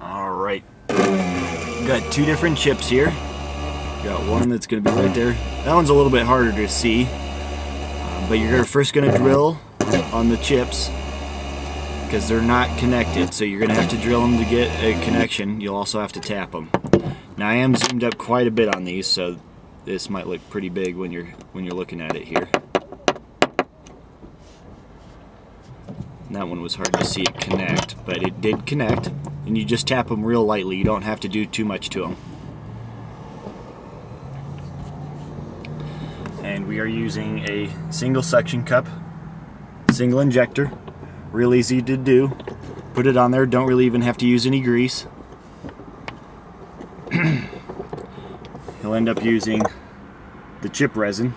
All right, got two different chips here. Got one that's gonna be right there. That one's a little bit harder to see, uh, but you're first gonna drill on the chips because they're not connected. So you're gonna have to drill them to get a connection. You'll also have to tap them. Now I am zoomed up quite a bit on these, so this might look pretty big when you're when you're looking at it here. And that one was hard to see it connect, but it did connect. And you just tap them real lightly. You don't have to do too much to them. And we are using a single suction cup, single injector, real easy to do. Put it on there, don't really even have to use any grease. You'll end up using the chip resin.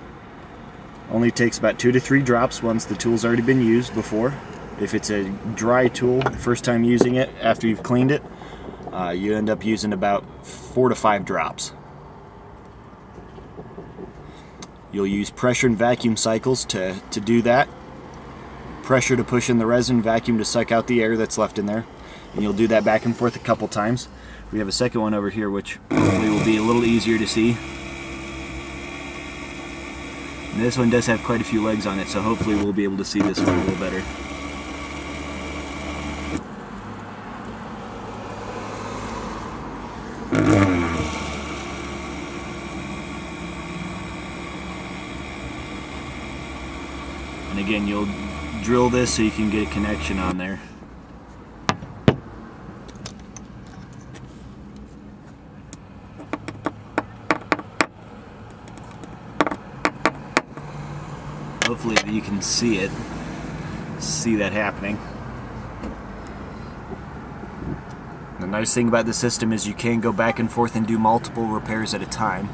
Only takes about two to three drops once the tool's already been used before. If it's a dry tool, first time using it after you've cleaned it, uh, you end up using about four to five drops. You'll use pressure and vacuum cycles to, to do that. Pressure to push in the resin, vacuum to suck out the air that's left in there. And you'll do that back and forth a couple times. We have a second one over here which hopefully will be a little easier to see. And this one does have quite a few legs on it, so hopefully we'll be able to see this one a little better. And again, you'll drill this so you can get a connection on there. Hopefully you can see it, see that happening. The nice thing about the system is you can go back and forth and do multiple repairs at a time.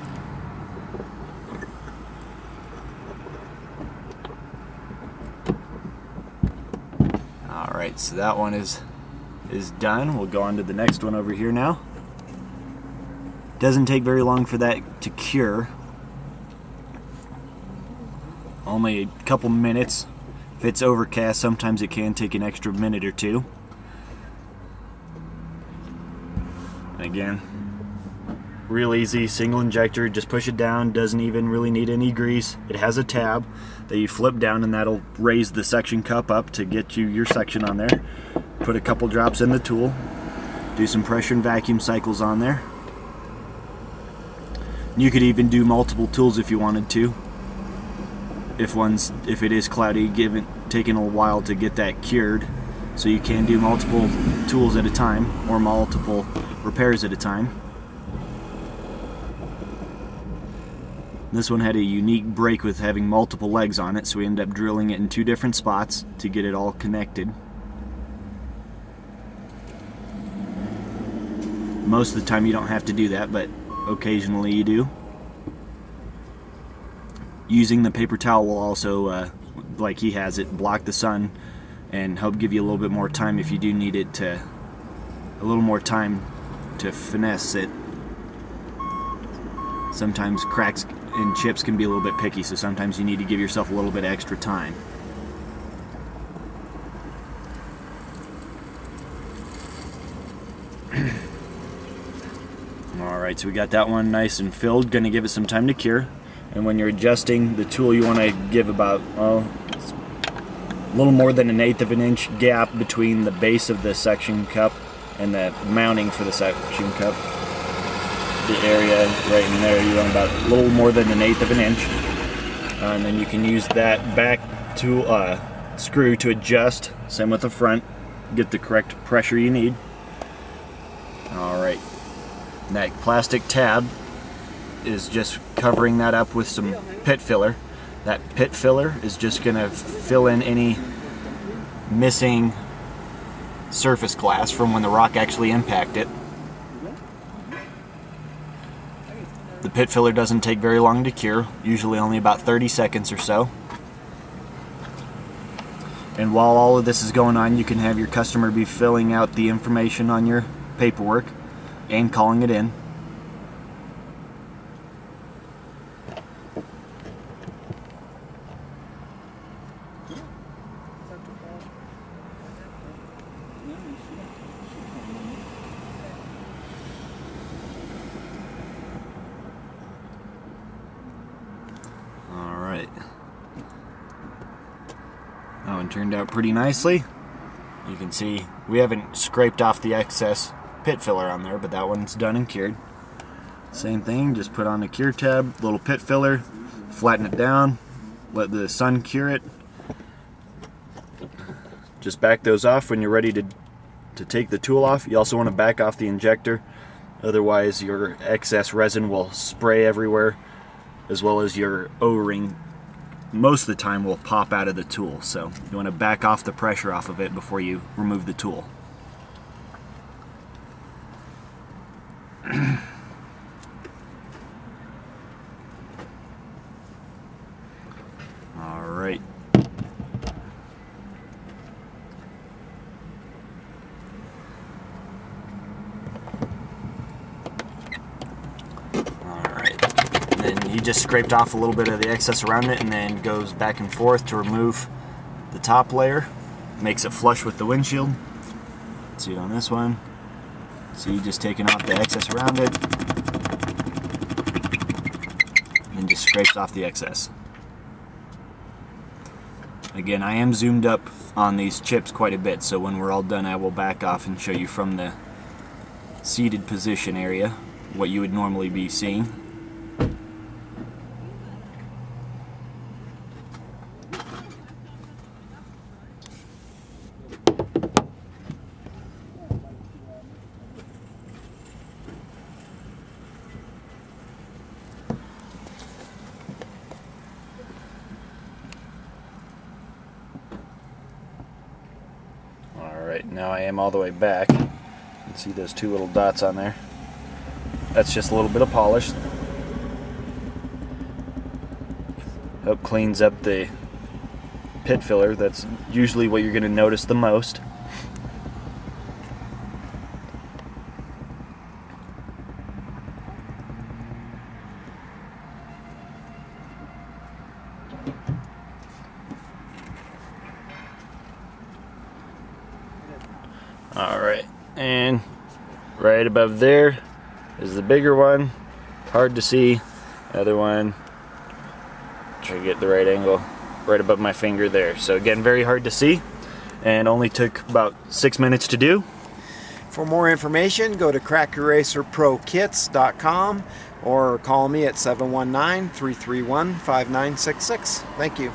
Alright, so that one is is done. We'll go on to the next one over here now. Doesn't take very long for that to cure. Only a couple minutes. If it's overcast, sometimes it can take an extra minute or two. And again, real easy, single injector, just push it down, doesn't even really need any grease. It has a tab that you flip down and that'll raise the suction cup up to get you your section on there. Put a couple drops in the tool, do some pressure and vacuum cycles on there. You could even do multiple tools if you wanted to. If one's if it is cloudy, given taking a while to get that cured, so you can do multiple tools at a time or multiple repairs at a time. This one had a unique break with having multiple legs on it, so we ended up drilling it in two different spots to get it all connected. Most of the time you don't have to do that, but occasionally you do. Using the paper towel will also, uh, like he has it, block the sun and help give you a little bit more time if you do need it to, a little more time to finesse it. Sometimes cracks and chips can be a little bit picky, so sometimes you need to give yourself a little bit extra time. Alright, so we got that one nice and filled. To give it some time to cure. And when you're adjusting the tool, you want to give about, oh, a little more than an eighth of an inch gap between the base of the suction cup and the mounting for the suction cup. The area right in there, you want about a little more than an eighth of an inch. Uh, and then you can use that back tool, uh, screw to adjust. Same with the front. Get the correct pressure you need. Alright. That plastic tab is just covering that up with some pit filler. That pit filler is just going to fill in any missing surface glass from when the rock actually impacted it. The pit filler doesn't take very long to cure, usually only about 30 seconds or so. And while all of this is going on, you can have your customer be filling out the information on your paperwork and calling it in. All right. That one turned out pretty nicely. You can see we haven't scraped off the excess pit filler on there, but that one's done and cured. Same thing, just put on the cure tab, little pit filler, flatten it down, let the sun cure it. Just back those off when you're ready to to take the tool off. You also want to back off the injector, otherwise your excess resin will spray everywhere, as well as your O-ring most of the time will pop out of the tool. So you want to back off the pressure off of it before you remove the tool. All right. then he just scraped off a little bit of the excess around it and then goes back and forth to remove the top layer. Makes it flush with the windshield. See it on this one. See just taking off the excess around it. And just scrapes off the excess. Again I am zoomed up on these chips quite a bit so when we're all done I will back off and show you from the seated position area what you would normally be seeing Alright, now I am all the way back. See those two little dots on there. That's just a little bit of polish. Help cleans up the pit filler. That's usually what you're going to notice the most. All right, and right above there is the bigger one. Hard to see. Other one, try to get the right angle, right above my finger there. So again, very hard to see, and only took about six minutes to do. For more information, go to crackeraserprokits.com or call me at 719 331 5966. Thank you.